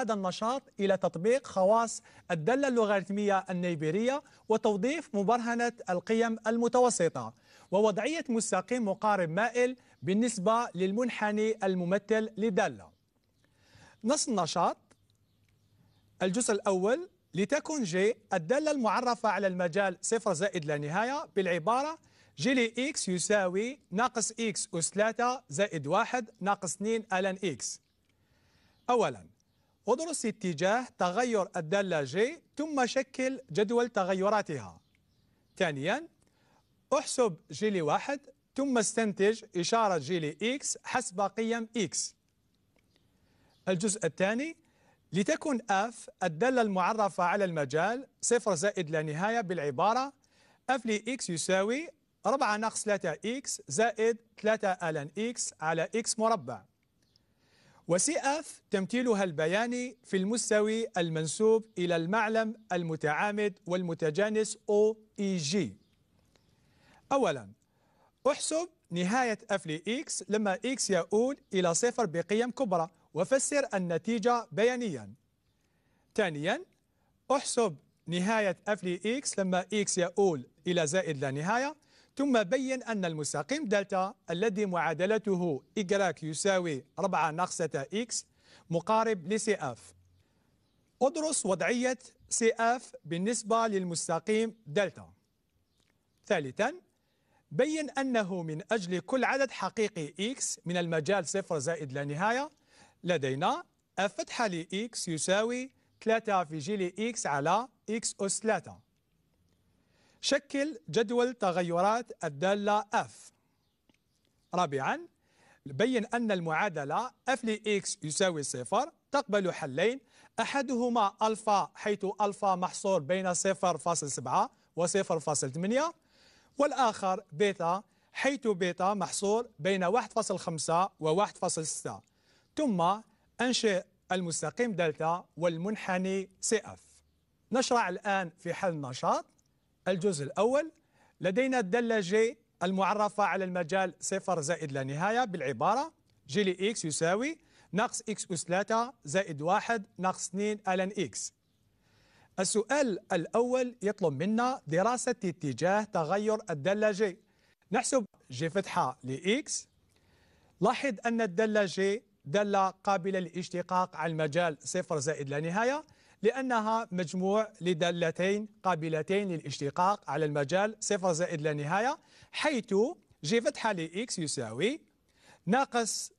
هذا النشاط إلى تطبيق خواص الدالة اللوغاريتمية النيبيرية وتوظيف مبرهنة القيم المتوسطة ووضعية مستقيم مقارب مائل بالنسبة للمنحني الممثل لدالة نص النشاط الجزء الأول لتكن جي الدالة المعرفة على المجال صفر زائد لا نهاية بالعبارة g لي x يساوي ناقص x أس 3 زائد 1 ناقص 2 ln x أولا ادرس اتجاه تغير الدالة جي ثم شكل جدول تغيراتها. ثانيا أحسب جي لي واحد ثم استنتج إشارة g لي x حسب قيم x الجزء الثاني لتكن f الدالة المعرفة على المجال صفر زائد لا نهاية بالعبارة. f ل x يساوي 4 ناقص 3 x زائد 3 ln x على x مربع. و CF تمثيلها البياني في المستوي المنسوب إلى المعلم المتعامد والمتجانس جي. أولا احسب نهاية ل إكس لما إكس يؤول إلى صفر بقيم كبرى وفسر النتيجة بيانيا. ثانيا احسب نهاية ل x لما x يؤول إلى زائد لا نهاية ثم بين أن المستقيم دلتا الذي معادلته y يساوي 4 ناقص x مقارب ل CF أدرس وضعية CF بالنسبة للمستقيم دلتا. ثالثا بين أنه من أجل كل عدد حقيقي x من المجال صفر زائد لا نهاية لدينا f فتحة x يساوي 3 في جي ل x على x أس 3 شكل جدول تغيرات الدالة f. رابعا بين أن المعادلة f ل x يساوي صفر تقبل حلين أحدهما ألفا حيث ألفا محصور بين 0.7 و 0.8 والآخر بيتا حيث بيتا محصور بين 1.5 و 1.6 ثم أنشئ المستقيم دلتا والمنحني CF نشرع الآن في حل النشاط الجزء الأول لدينا الدالة جي المعرفة على المجال صفر زائد لا نهاية بالعبارة g لي x يساوي ناقص x أس 3 زائد 1 ناقص 2 ln x السؤال الأول يطلب منا دراسة اتجاه تغير الدالة g نحسب g فتحة ل x لاحظ أن الدالة جي دالة قابلة للاشتقاق على المجال صفر زائد لا نهاية. لأنها مجموع لدالتين قابلتين للاشتقاق على المجال صفر زائد لا نهاية حيث جي فتحة لإكس يساوي ناقص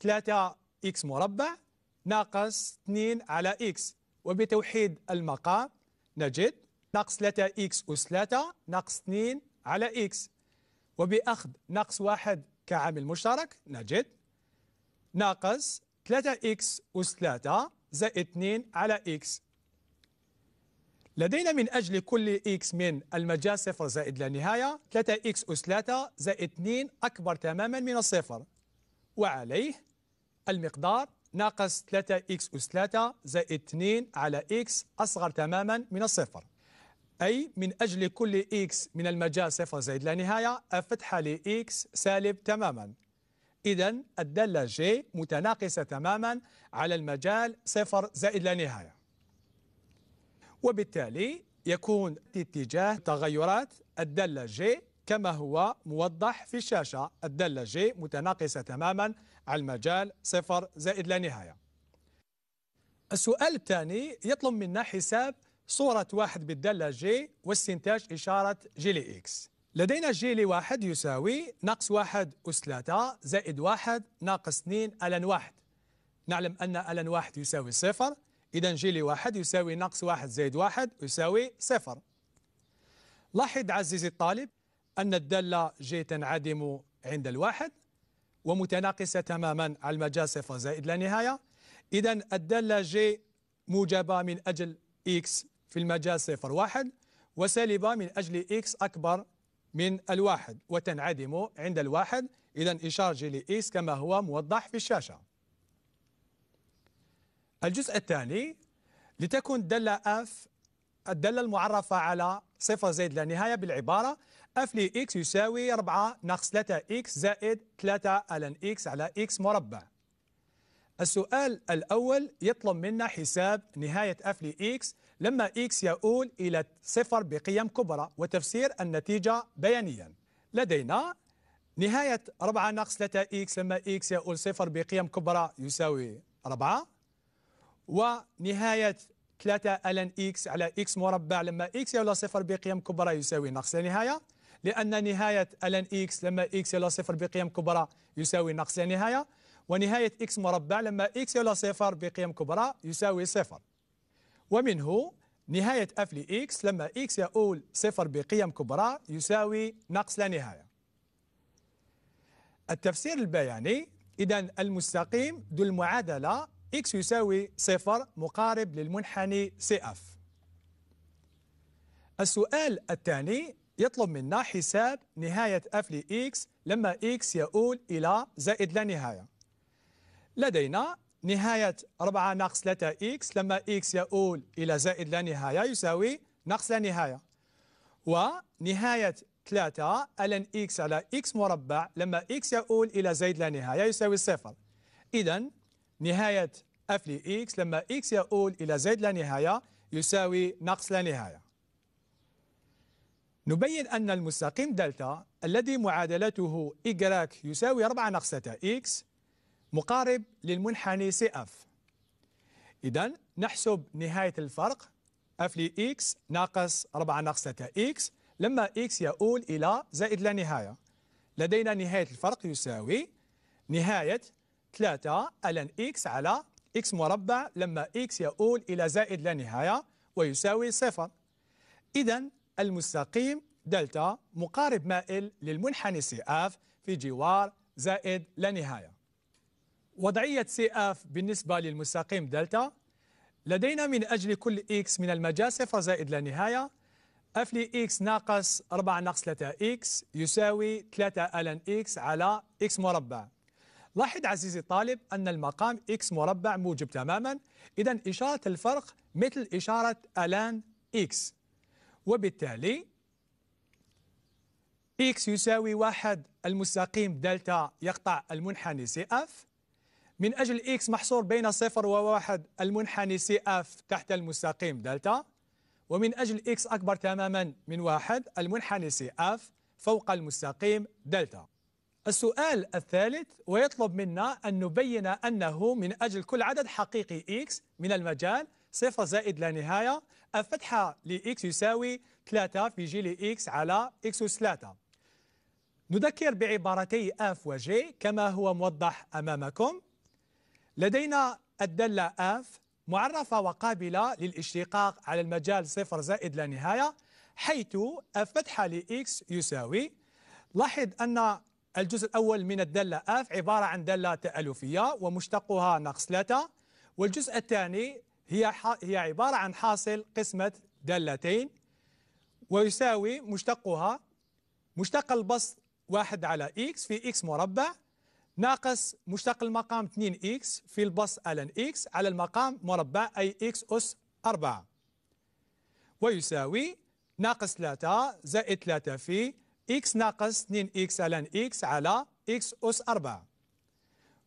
3 إكس مربع ناقص 2 على إكس وبتوحيد المقام نجد ناقص 3 إكس أس 3 ناقص 2 على إكس وبأخذ ناقص 1 كعامل مشترك نجد ناقص 3x أس 3 زائد 2 على x لدينا من أجل كل x من المجال صفر زائد لا نهاية 3x أس 3 زائد 2 أكبر تماما من الصفر. وعليه المقدار ناقص 3x أس 3 زائد 2 على x أصغر تماما من الصفر. أي من أجل كل x من المجال صفر زائد لا نهاية أفتح ل x سالب تماما. إذا الدالة J متناقصة تماما على المجال صفر زائد لا نهاية. وبالتالي يكون اتجاه تغيرات الدالة J كما هو موضح في الشاشة. الدالة J متناقصة تماما على المجال صفر زائد لا نهاية. السؤال الثاني يطلب منا حساب صورة واحد بالدالة J واستنتاج إشارة جي لي إكس. لدينا جي لي واحد يساوي ناقص واحد أس ثلاثة زائد واحد ناقص اثنين ln واحد. نعلم أن ln واحد يساوي صفر. إذا جي لي واحد يساوي ناقص واحد زائد واحد يساوي صفر. لاحظ عزيزي الطالب أن الدالة جي تنعدم عند الواحد ومتناقصة تماما على المجال صفر زائد لا نهاية. إذا الدالة جي موجبة من أجل إكس في المجال صفر واحد وسالبة من أجل إكس أكبر من الواحد وتنعدم عند الواحد إذا إشارة جي لإكس كما هو موضح في الشاشة. الجزء الثاني لتكن الدالة أف الدالة المعرفة على صفر زائد لا نهاية بالعبارة. أف ل x يساوي 4 ناقص 3 x زائد 3 ln x على x مربع. السؤال الأول يطلب منا حساب نهاية اف لإكس لما إكس يؤول إلى صفر بقيم كبرى وتفسير النتيجة بيانيا. لدينا نهاية 4 ناقص 3 إكس لما إكس يؤول صفر بقيم كبرى يساوي 4 ونهاية 3 ln إكس على إكس مربع لما إكس يؤول صفر بقيم كبرى يساوي ناقص لا نهاية لأن نهاية ln إكس لما إكس يؤول صفر بقيم كبرى يساوي ناقص لا نهاية ونهاية إكس مربع لما إكس يؤول صفر بقيم كبرى يساوي صفر. ومنه نهاية اف لإكس لما إكس يؤول صفر بقيم كبرى يساوي ناقص لا نهاية. التفسير البياني إذا المستقيم ذو المعادلة إكس يساوي صفر مقارب للمنحني اف السؤال الثاني يطلب منا حساب نهاية اف لإكس لما إكس يؤول إلى زائد لا نهاية. لدينا نهاية 4 ناقص 3 إكس لما إكس يؤول إلى زائد لا نهاية يساوي ناقص لا نهاية. ونهاية 3 ln إكس على إكس مربع لما إكس يؤول إلى زائد لا نهاية يساوي صفر. إذا نهاية أف لإكس لما إكس يؤول إلى زائد لا نهاية يساوي ناقص لا نهاية. نبين أن المستقيم دلتا الذي معادلته y يساوي 4 ناقص 3 إكس مقارب للمنحني سي اف. إذا نحسب نهاية الفرق اف لإكس ناقص 4 ناقص 3 إكس لما إكس يؤول إلى زائد لا نهاية. لدينا نهاية الفرق يساوي نهاية 3 ln إكس على إكس مربع لما إكس يؤول إلى زائد لا نهاية ويساوي صفر. إذا المستقيم دلتا مقارب مائل للمنحني سي اف في جوار زائد لا نهاية. وضعية سي اف بالنسبة للمستقيم دلتا. لدينا من أجل كل إكس من المجال صفر زائد لا نهاية. اف لإكس ناقص 4 ناقص 3 إكس يساوي 3 ln إكس على إكس مربع. لاحظ عزيزي الطالب أن المقام إكس مربع موجب تماما. إذا إشارة الفرق مثل إشارة ln إكس وبالتالي إكس يساوي واحد. المستقيم دلتا يقطع المنحني سي اف من أجل إكس محصور بين صفر وواحد المنحني سي اف تحت المستقيم دلتا ومن أجل إكس أكبر تماما من واحد المنحني سي اف فوق المستقيم دلتا. السؤال الثالث ويطلب منا أن نبين أنه من أجل كل عدد حقيقي إكس من المجال صفر زائد لا نهاية اف فتحة لإكس يساوي 3 في جي لإكس على إكس أس 3 نذكر بعبارتي اف وجي كما هو موضح أمامكم. لدينا الدالة اف معرفة وقابلة للاشتقاق على المجال صفر زائد لا نهاية حيث فتحة لإكس يساوي. لاحظ أن الجزء الأول من الدالة اف عبارة عن دالة تألفية ومشتقها ناقص 3 والجزء الثاني هي هي عبارة عن حاصل قسمة دالتين ويساوي مشتقها مشتق البسط واحد على إكس في إكس مربع ناقص مشتق المقام 2x في البسط ln x على المقام مربع أي x أس 4 ويساوي ناقص 3 زائد 3 في x ناقص 2x ln x على x أس 4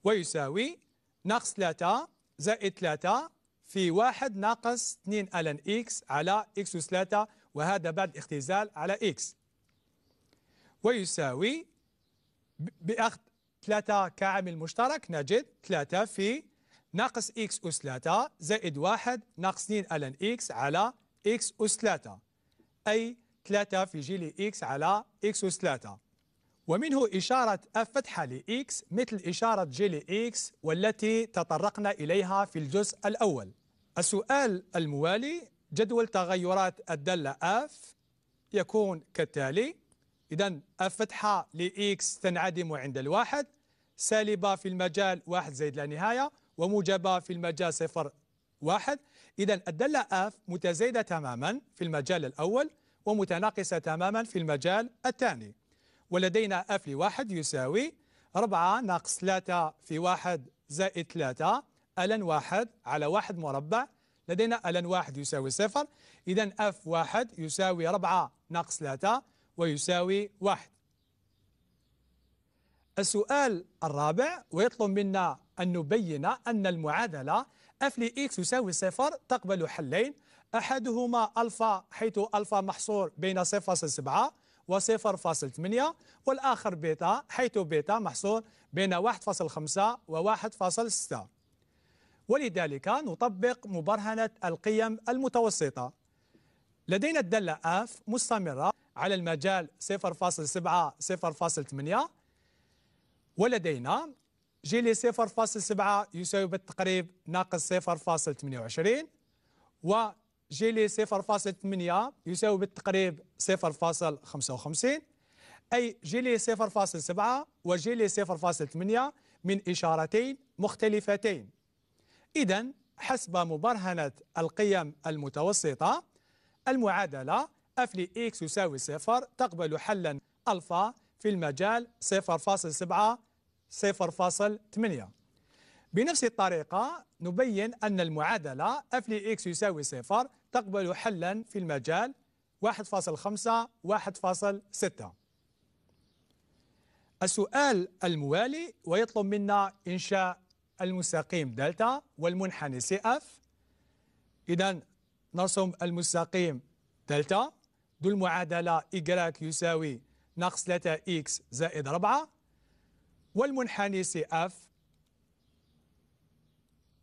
ويساوي ناقص 3 زائد 3 في 1 ناقص 2 ln x على x أس 3 وهذا بعد اختزال على x ويساوي بأخذ 3 كعامل مشترك نجد 3 في ناقص x أس 3 زائد 1 ناقص 2 ln x على x أس 3 أي 3 في g ل x على x أس 3 ومنه إشارة F فتحة لإكس مثل إشارة جي لإكس والتي تطرقنا إليها في الجزء الأول. السؤال الموالي جدول تغيرات الدالة F يكون كالتالي إذا F فتحة لإكس تنعدم عند الواحد سالبة في المجال واحد زائد لا نهاية وموجبة في المجال صفر واحد. إذا الدالة F متزايدة تماما في المجال الأول ومتناقصة تماما في المجال الثاني. ولدينا F لواحد يساوي 4 ناقص 3 في واحد زائد 3 ألن واحد على واحد مربع. لدينا ألن واحد يساوي صفر. إذا F واحد يساوي 4 ناقص 3 ويساوي واحد. السؤال الرابع ويطلب منا أن نبين أن المعادلة f لx يساوي صفر تقبل حلين. أحدهما ألفا حيث ألفا محصور بين 0.7 و 0.8 والآخر بيتا حيث بيتا محصور بين 1.5 و 1.6 ولذلك نطبق مبرهنة القيم المتوسطة. لدينا الدالة F مستمرة على المجال 0.7 0.8 ولدينا جيلي 0.7 يساوي بالتقريب ناقص 0.28 وجيلي 0.8 يساوي بالتقريب 0.55 أي جيلي 0.7 وجيلي 0.8 من إشارتين مختلفتين. إذا حسب مبرهنة القيم المتوسطة المعادلة f لx يساوي صفر تقبل حلا ألفا في المجال 0.7 0.8 بنفس الطريقة نبين أن المعادلة f ل x يساوي صفر تقبل حلا في المجال 1.5 1.6 السؤال الموالي ويطلب منا إنشاء المستقيم دلتا والمنحني Cf إذا نرسم المستقيم دلتا. ذو المعادلة إيكغيك يساوي ناقص 3 x زائد 4 والمنحني Cf.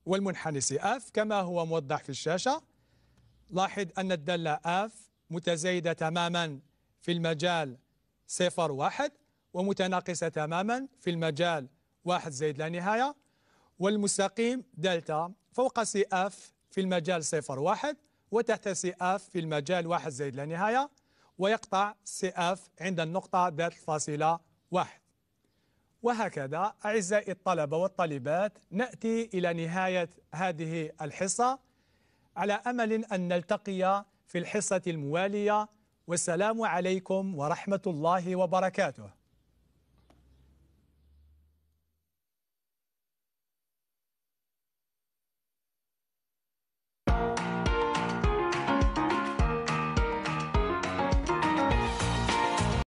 والمنحني Cf كما هو موضح في الشاشة. لاحظ أن الدالة f متزايدة تماما في المجال صفر واحد ومتناقصة تماما في المجال واحد زائد لا نهاية. والمستقيم دلتا فوق Cf في المجال صفر واحد وتحت Cf في المجال واحد زائد لا نهاية. ويقطع سي أف عند النقطة ذات الفاصلة واحد. وهكذا أعزائي الطلبة والطالبات نأتي إلى نهاية هذه الحصة على أمل أن نلتقي في الحصة الموالية والسلام عليكم ورحمة الله وبركاته.